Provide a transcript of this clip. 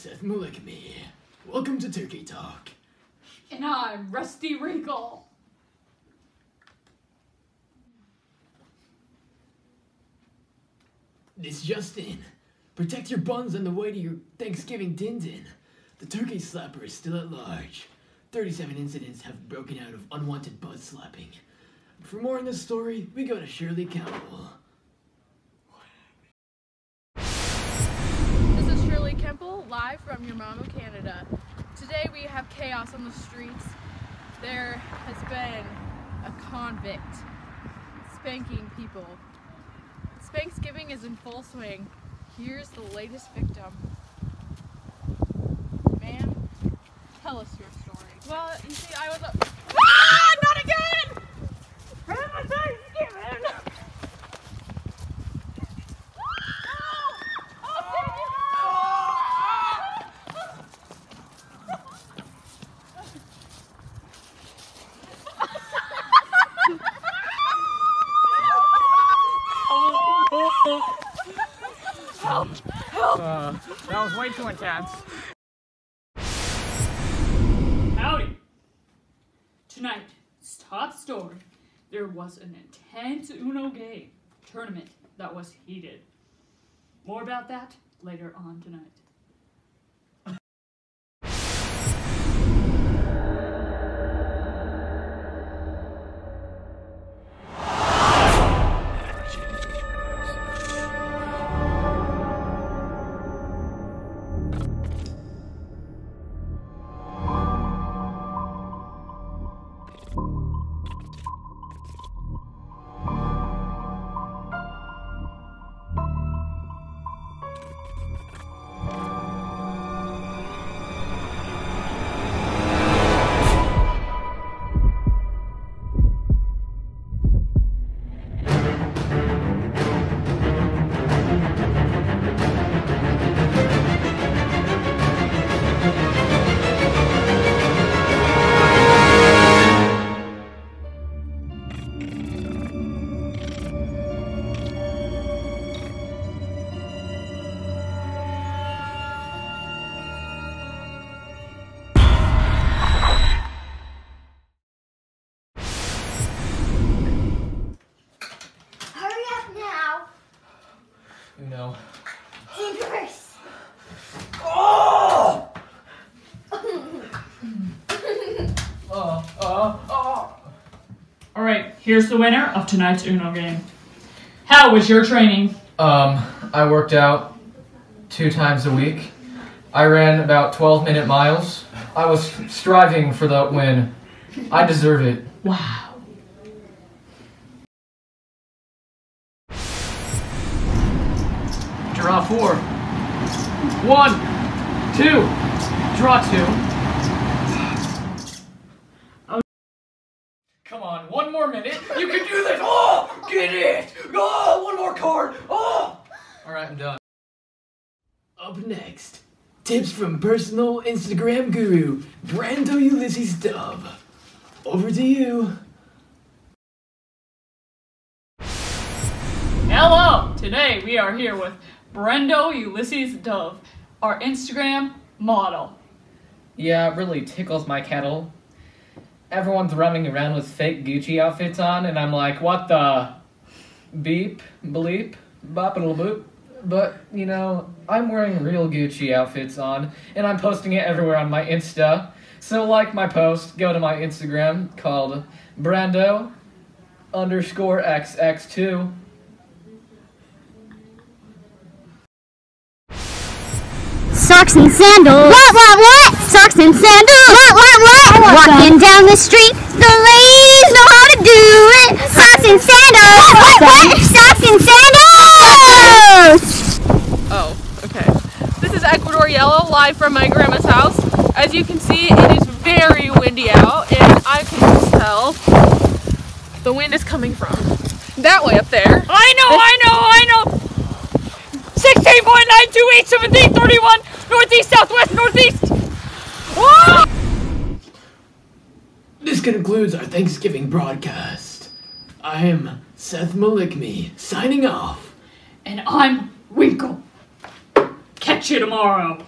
Seth Malikme. Welcome to Turkey Talk. And I'm Rusty Wrinkle. This just in. Protect your buns on the way to your Thanksgiving din din. The turkey slapper is still at large. 37 incidents have broken out of unwanted buzz slapping. For more on this story, we go to Shirley Campbell. Chaos on the streets. There has been a convict spanking people. Spanksgiving is in full swing. Here's the latest victim. Man, tell us your story. Well, you see, I was a- Ah! Not again! Have a Thanksgiving! Uh, that was way too intense. Howdy. Tonight's top story. There was an intense Uno game tournament that was heated. More about that later on tonight. Hurry up now! Uno. Dangerous! Oh! oh, oh, oh. All right, here's the winner of tonight's Uno game. How was your training? Um, I worked out two times a week. I ran about 12 minute miles. I was striving for the win. I deserve it. Wow. Draw four. One, two. Draw two. Come on, one more minute. You can do this. Oh, get it. Oh, one more card. Oh. All right, I'm done. Up next, tips from personal Instagram guru, Brando Ulysses Dove. Over to you. Hello! Today we are here with Brendo Ulysses Dove, our Instagram model. Yeah, it really tickles my kettle. Everyone's running around with fake Gucci outfits on, and I'm like, what the beep, bleep, bop and boop. But, you know, I'm wearing real Gucci outfits on, and I'm posting it everywhere on my Insta. So, like my post, go to my Instagram called Brando underscore XX2. Socks and sandals. What, what, what? Socks and sandals. What, what, what? Walking down the street, the ladies know how to do it. Socks and sandals. What, what, what? Socks and sandals. Oh, okay. This is Ecuador Yellow live from my grandma's house. As you can see, it is very windy out, and I can tell the wind is coming from that way up there. I know, I know, I know! 16.9281731 Northeast, Southwest, Northeast! Ah! This concludes our Thanksgiving broadcast. I am Seth Malikme, signing off. And I'm Winkle. Catch you tomorrow.